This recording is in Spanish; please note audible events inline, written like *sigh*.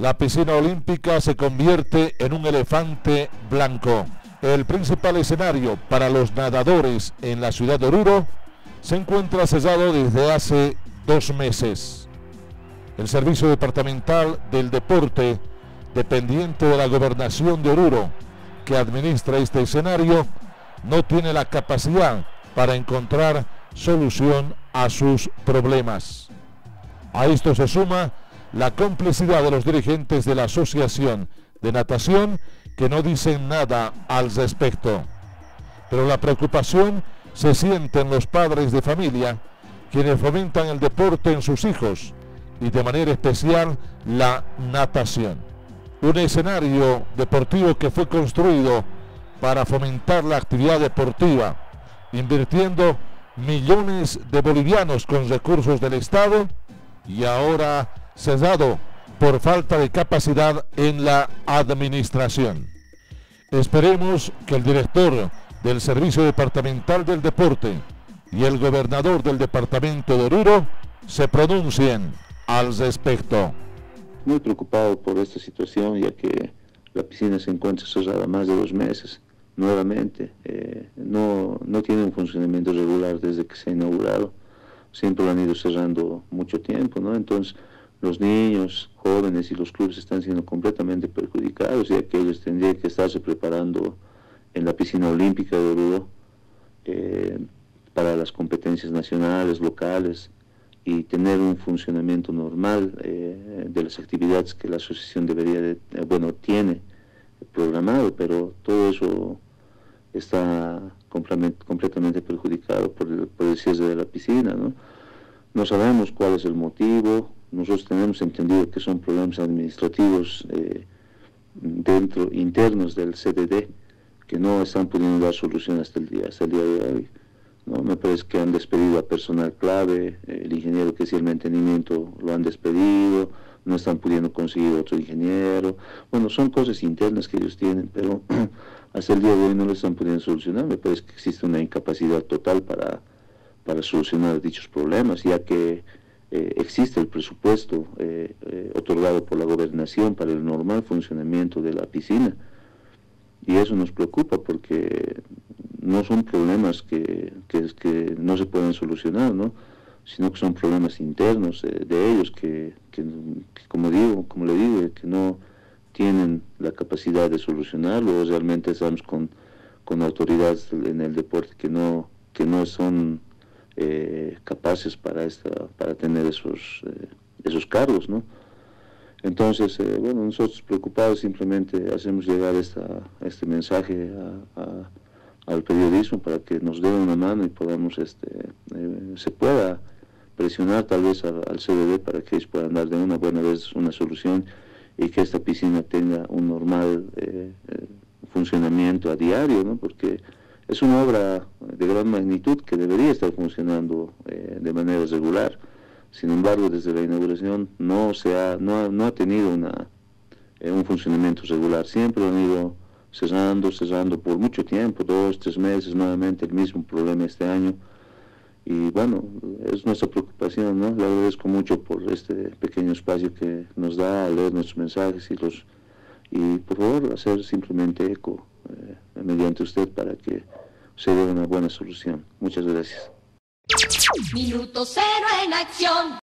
la piscina olímpica se convierte en un elefante blanco. El principal escenario para los nadadores en la ciudad de Oruro se encuentra sellado desde hace dos meses. El Servicio Departamental del Deporte, dependiente de la gobernación de Oruro, que administra este escenario, no tiene la capacidad para encontrar solución a sus problemas. A esto se suma la complicidad de los dirigentes de la Asociación de Natación que no dicen nada al respecto. Pero la preocupación se siente en los padres de familia, quienes fomentan el deporte en sus hijos y de manera especial la natación. Un escenario deportivo que fue construido para fomentar la actividad deportiva, invirtiendo millones de bolivianos con recursos del Estado y ahora cesado por falta de capacidad en la administración. Esperemos que el director del Servicio Departamental del Deporte y el gobernador del departamento de Oruro se pronuncien al respecto. Muy preocupado por esta situación ya que la piscina se encuentra cerrada más de dos meses nuevamente. Eh, no, no tiene un funcionamiento regular desde que se ha inaugurado. Siempre lo han ido cerrando mucho tiempo, ¿no? Entonces los niños, jóvenes y los clubes están siendo completamente perjudicados y que ellos tendrían que estarse preparando en la piscina olímpica de Oruro eh, para las competencias nacionales, locales y tener un funcionamiento normal eh, de las actividades que la asociación debería, de, eh, bueno, tiene programado, pero todo eso está completamente perjudicado por el, por el cierre de la piscina, ¿no? No sabemos cuál es el motivo, nosotros tenemos entendido que son problemas administrativos eh, dentro, internos del CDD, que no están pudiendo dar solución hasta el día, hasta el día de hoy. ¿no? Me parece que han despedido a personal clave, el ingeniero que hacía el mantenimiento lo han despedido, no están pudiendo conseguir otro ingeniero. Bueno, son cosas internas que ellos tienen, pero *clears throat* hasta el día de hoy no lo están pudiendo solucionar. Me parece que existe una incapacidad total para, para solucionar dichos problemas, ya que eh, existe el presupuesto eh, eh, otorgado por la gobernación para el normal funcionamiento de la piscina. Y eso nos preocupa porque no son problemas que, que, no se pueden solucionar, ¿no? sino que son problemas internos de ellos que, que, como digo, como le digo, que no tienen la capacidad de solucionarlo. Realmente estamos con, con autoridades en el deporte que no, que no son eh, capaces para esta para tener esos eh, esos cargos no entonces eh, bueno nosotros preocupados simplemente hacemos llegar esta este mensaje al periodismo para que nos den una mano y podamos este se pueda presionar tal vez al, CDD para que ellos puedan dar de una buena vez una solución y que esta piscina tenga un normal funcionamiento a diario no porque es una obra de gran magnitud que debería estar funcionando eh, de manera regular. Sin embargo, desde la inauguración no, se ha, no, ha, tenido una, eh, un funcionamiento regular. Siempre han ido cerrando, cerrando por mucho tiempo, dos, tres meses, nuevamente el mismo problema este año. Y bueno, es nuestra preocupación, ¿no? Le agradezco mucho por este pequeño espacio que nos da a leer nuestros mensajes y los y por favor hacer simplemente eco eh, mediante usted para que se dé una buena solución. Muchas gracias. Minuto cero en acción.